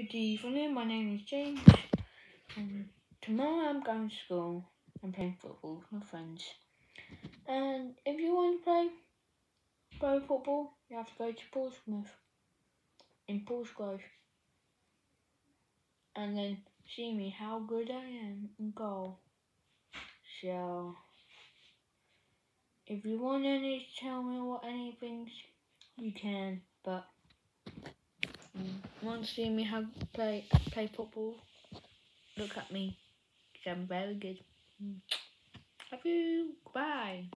Good evening, my name is James, and tomorrow I'm going to school and playing football with my friends. And if you want to play pro football, you have to go to Portsmouth in Portsgrove and then see me how good I am in goal. So, if you want any tell me what anything, you can, but want to see me how play play football? Look at me. I'm very good. Love you. Goodbye.